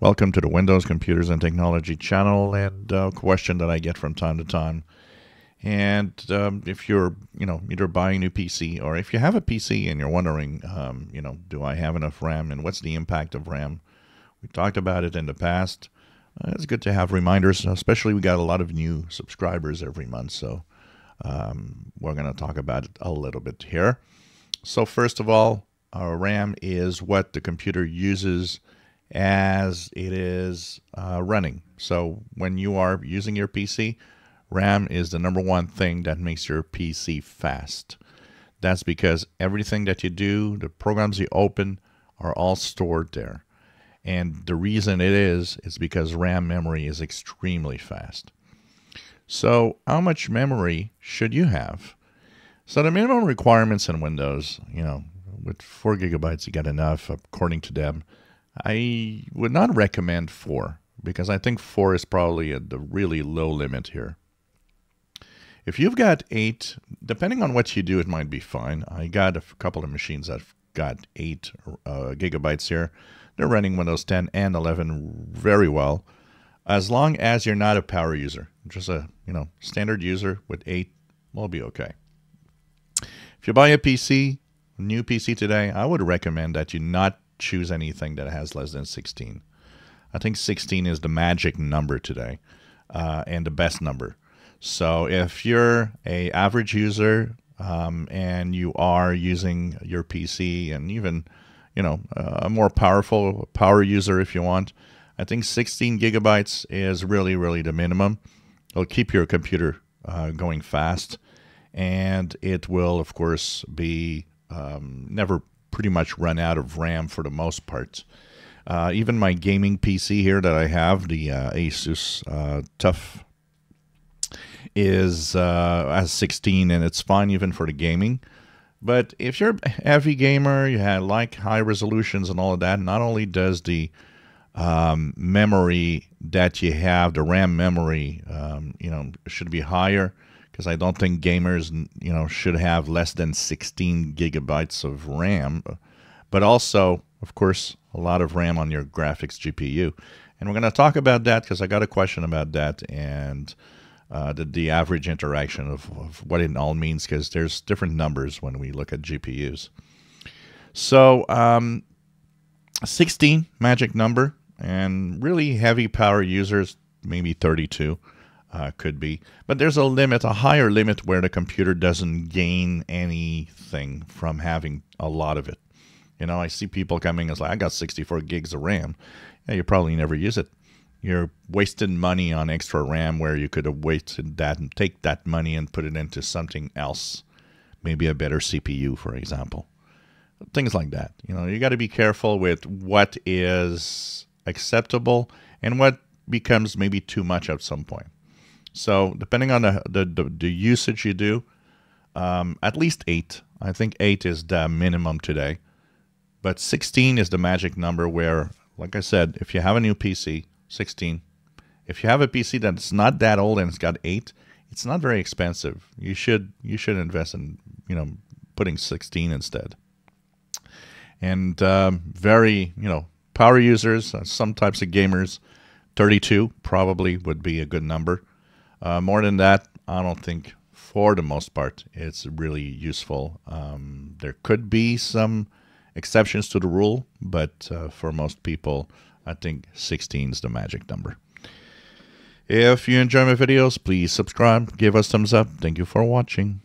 Welcome to the Windows Computers and Technology channel and a question that I get from time to time. And um, if you're, you know, either buying a new PC or if you have a PC and you're wondering, um, you know, do I have enough RAM and what's the impact of RAM? We talked about it in the past. Uh, it's good to have reminders, especially we got a lot of new subscribers every month. So um, we're going to talk about it a little bit here. So first of all, RAM is what the computer uses as it is uh, running. So when you are using your PC, RAM is the number one thing that makes your PC fast. That's because everything that you do, the programs you open, are all stored there. And the reason it is, is because RAM memory is extremely fast. So how much memory should you have? So the minimum requirements in Windows, you know, with four gigabytes, you got enough according to them. I would not recommend four because I think four is probably at the really low limit here. If you've got eight, depending on what you do, it might be fine. I got a couple of machines that've got eight uh, gigabytes here. They're running Windows 10 and 11 very well, as long as you're not a power user. Just a you know standard user with eight will be okay. If you buy a PC, new PC today, I would recommend that you not choose anything that has less than 16. I think 16 is the magic number today uh, and the best number. So if you're a average user um, and you are using your PC and even you know a more powerful power user if you want, I think 16 gigabytes is really really the minimum. It'll keep your computer uh, going fast, and it will of course be um, never pretty much run out of RAM for the most part. Uh, even my gaming PC here that I have, the uh, Asus uh, TUF, is uh, has 16 and it's fine even for the gaming. But if you're a heavy gamer, you have like high resolutions and all of that, not only does the um, memory that you have, the RAM memory, um, you know, should be higher because I don't think gamers, you know, should have less than 16 gigabytes of RAM, but also, of course, a lot of RAM on your graphics GPU. And we're going to talk about that because I got a question about that and uh, the, the average interaction of, of what it all means because there's different numbers when we look at GPUs. So, um, 16 magic number, and really heavy power users, maybe 32 uh, could be. But there's a limit, a higher limit, where the computer doesn't gain anything from having a lot of it. You know, I see people coming as like, I got 64 gigs of RAM. Yeah, you probably never use it. You're wasting money on extra RAM where you could have wasted that and take that money and put it into something else. Maybe a better CPU, for example. Things like that. You know, you got to be careful with what is acceptable and what becomes maybe too much at some point. So depending on the, the, the, the usage you do, um, at least eight. I think eight is the minimum today. But 16 is the magic number where, like I said, if you have a new PC, 16. If you have a PC that's not that old and it's got eight, it's not very expensive. You should you should invest in you know putting 16 instead. And um, very you know power users, uh, some types of gamers, 32 probably would be a good number. Uh, more than that, I don't think for the most part it's really useful. Um, there could be some exceptions to the rule, but uh, for most people, I think 16 is the magic number. If you enjoy my videos, please subscribe, give us thumbs up. Thank you for watching.